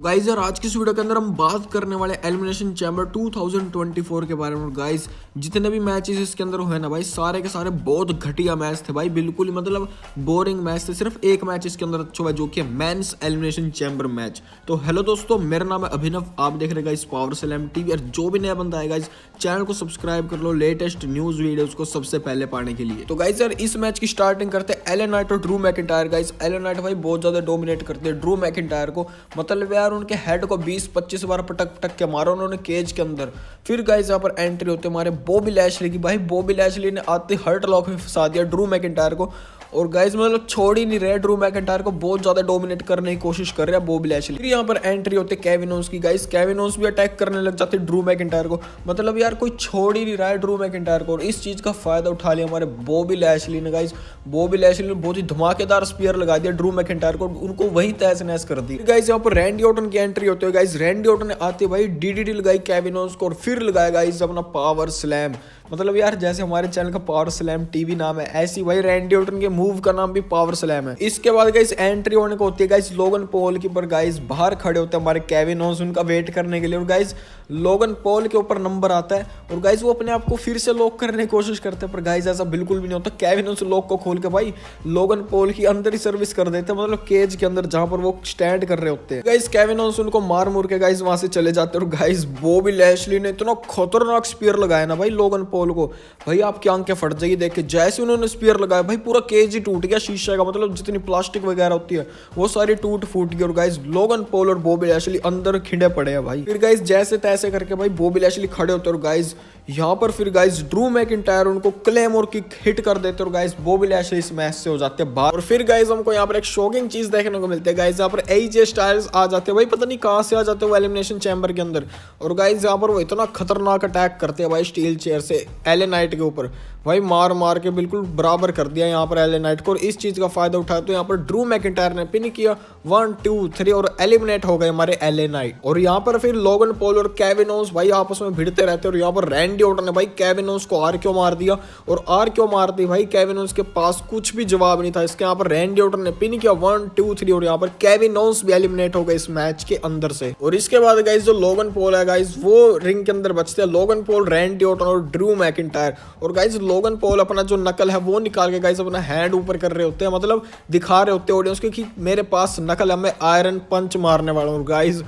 Guys यार, आज की इस वीडियो के अंदर हम बात करने वाले एलिमिनेशन चैम्बर 2024 के बारे में। गाइज़ जितने भी मैचेस इसके अंदर हुए ना भाई, सारे के सारे बहुत घटिया मैच थे भाई, बिल्कुल मतलब बोरिंग मैच थे, सिर्फ़ एक मैच इसके अंदर अच्छा हुआ जो कि मेंस एलिमिनेशन चैम्बर मैच तो हेलो दोस्तों, मेरा नाम है अभिनव, आप देख रहे गाइस पावर सलैम टीवी और जो भी नया बंदा है गाइज़ चैनल को सब्सक्राइब कर लो लेटेस्ट न्यूज़ वीडियोज़ को सबसे पहले पाने के लिए। तो गाइज़ यार, इस मैच की स्टार्टिंग करते हैं एल नाइट और Drew McIntyre guys L Knight भाई बहुत ज़्यादा डोमिनेट करते हैं ड्रू मैकेटायर को। मतलब यार उनके हेड को 20-25 बार पटक पटक के मारा उन्होंने केज के अंदर। फिर गाइज़ यहाँ पर एंट्री होते हमारे बॉबी लैशली की। भाई बॉबी लैशली ने आते हर्ट लॉक में फंसा दिया ड्रू मैकेटायर को। और गाइज़ मतलब छोड़ ही नहीं रहे ड्रू मैकेटायर को बहुत ज़्यादा डोमिनेट करने की कोशिश कर रहे हैं बॉबी लैशली फिर यहाँ पर एंट्री होते कैविनोस की। गाइस कैविनोस भी अटैक करने लग जाते ड्रू मैकेटायर को। मतलब यार, कोई छोड़ ही नहीं रहा है ड्रू मैकेटायर को। और इस चीज़ का फ़ायदा उठा लिया हमारे बॉबी लैशली ने गाइस बॉबी लैशली ने बहुत ही धमाकेदार स्पीयर लगा दिया ड्रू मैकेटायर को उनको वही तहस नहस कर दी। गाइस यहाँ पर रैंडी ऑटन की एंट्री होती है। गाइस रैंडी ऑटन ने आते भाई डीडीडी लगाई कैविनोस को और फिर लगाया गाइस अपना पावर स्लैम मतलब यार, जैसे हमारे चैनल का पावर स्लैम टीवी नाम है, ऐसी भाई रैंडी ऑटन के मूव का नाम भी पावर स्लैम है। इसके बाद गाइस एंट्री होने को होती है गाइस लोगन पोल के ऊपर गाइस बाहर खड़े होते हैं हमारे कैविन हाउस उनका वेट करने के लिए। और गाइस लोगन पोल के ऊपर नंबर आता है, और गाइस वो अपने आप को फिर से लॉक करने की कोशिश करते हैं, पर गाइस ऐसा बिल्कुल भी नहीं होता। कैविन हाउस लॉक को खोल के भाई लोगन पोल की अंदर ही सर्विस कर देते हैं मतलब केज के अंदर, जहाँ पर वो स्टैंड कर रहे होते हैं। गाइस कैविन हाउस उनको मार मुर के गाइस वहाँ से चले जाते हैं, और गाइस बॉबी लैशली ने इतना खतरनाक स्पीयर लगाया ना भाई लोगन पोल को, भाई, आपकी आँखें फट जाएगी, देख के जैसे उन्होंने स्पीयर लगाया, भाई, पूरा केज ही टूट गया शीशे का मतलब जितनी प्लास्टिक वगैरह होती है, वो सारी टूट फूट गई और गाइज़ लोगन पोल और बोबिल अंदर खिंडे पड़े हैं भाई। फिर गाइज़ जैसे तैसे करके भाई बोबिल लैशली खड़े होते और गाइस यहाँ पर फिर गाइस ड्रू मैकिंटायर उनको क्लेम और किक हिट कर देते और गाइस बॉबी लैशली इस मैच से हो जाते हैं बाहर। और फिर गाइस हमको यहाँ पर एक शॉकिंग चीज़ देखने को मिलती है। गाइस यहाँ पर ए जे स्टाइल्स आ जाते हैं। भाई, पता नहीं कहाँ से आ जाते हैं वो एलिमिनेशन चैम्बर के अंदर। और गाइस यहाँ पर वो इतना खतरनाक अटैक करते हैं भाई स्टील चेयर से एल नाइट के ऊपर। भाई, मार मार के बिल्कुल बराबर कर दिया यहाँ पर एल नाइट को। और इस चीज़ का फ़ायदा उठाया तो यहाँ पर ड्रू मैकिटायर ने पिन किया। वन टू थ्री और एलिमिनेट हो गए हमारे एल नाइट और यहाँ पर फिर लोगन पोल और कैविनोस भाई, आपस में भिड़ते रहते और यहाँ पर रैंडी ऑर्डर ने भाई कैविनोस को आर क्यों मार दिया? और आर क्यों मार दी भाई कैविनोस के पास कुछ भी जवाब नहीं था। इसके यहाँ पर रैंडी ऑर्डर ने पिन किया वन टू थ्री और यहाँ पर कैविनोस भी एलिमिनेट हो गए इस मैच के अंदर से। और इसके बाद गाइज़ जो लोगन पोल है गाइज़ वो रिंग के अंदर बचते हैं। लोगन पोल रैंडी ऑर्डर और ड्रू मैकिटायर और गाइज़ लोगन पोल अपना जो नकल है, वो निकाल के गाइस अपना हैंड ऊपर कर रहे होते हैं। मतलब दिखा रहे होते हैं ऑडियंस को कि मेरे पास नकल है, मैं आयरन पंच मारने वाला हूँ। गाइस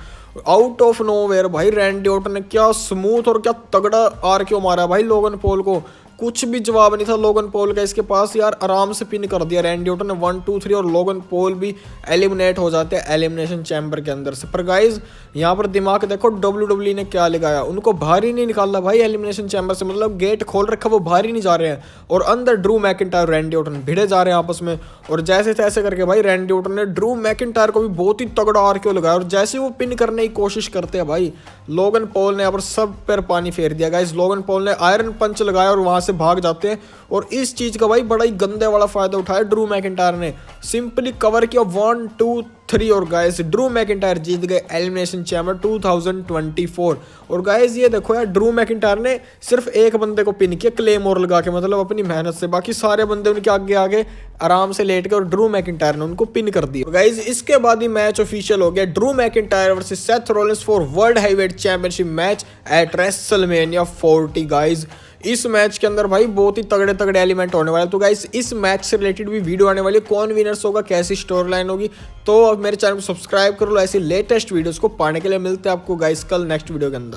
आउट ऑफ़ नो भाई रैंडी ऑटन ने क्या स्मूथ और क्या तगड़ा आर क्यों मारा भाई लोगन पोल को। कुछ भी जवाब नहीं था लोगन पोल का इसके पास। यार, आराम से पिन कर दिया। रैंडी ऑटन ने वन टू थ्री और लोगन पोल भी एलिमिनेट हो जाते हैं एलिमिनेशन चैम्बर के अंदर से। पर गाइज़ यहाँ पर दिमाग देखो डब्ल्यू डब्ल्यू ने क्या लगाया? उनको भारी नहीं निकाला भाई एलिमिनेशन चैम्बर से। मतलब गेट खोल रखा, वो भारी नहीं जा रहे हैं। और अंदर ड्रू मैकिटायर रैंडी ऑटन भिड़े जा रहे हैं आपस में। और जैसे तैसे करके भाई रैंडी ऑटन ने ड्रू मैकिटायर को भी बहुत ही तगड़ा आर क्यों लगाया। और जैसे वो पिन करने की कोशिश करते हैं भाई, लोगन पोल ने यहाँ पर सब पर पानी फेर दिया। गाइज़ लोगन पोल ने आयरन पंच लगाया और वहाँ से भाग जाते हैं। और इस चीज़ का भाई बड़ा ही गंदे वाला फ़ायदा उठाया ड्रू मैकिटायर ने। सिंपली कवर किया वन टू थ्री और गाइस ड्रू मैकिटायर जीत गए एलिमिनेशन चैम्बर 2024 और गाइस ये देखो यार ड्रू मैकिटायर ने सिर्फ़ एक बंदे को पिन किया क्लेम और लगा के मतलब अपनी मेहनत से। बाकी सारे बंदे उनके आगे आगे आराम से लेट के और ड्रू मैकिटायर ने उनको पिन कर दिया। गाइस इसके बाद ही मैच ऑफिशियल हो गया Drew McIntyre versus Seth Rollins for world heavyweight championship match at WrestleMania 40 guys इस मैच के अंदर भाई बहुत ही तगड़े तगड़े एलिमेंट होने वाले तो गाइस इस मैच से रिलेटेड भी वीडियो आने वाली है। कौन विनर्स होगा, कैसी स्टोरी लाइन होगी तो अब मेरे चैनल को सब्सक्राइब कर लो। ऐसी लेटेस्ट वीडियोस को पाने के लिए मिलते हैं आपको गाइस कल नेक्स्ट वीडियो के अंदर।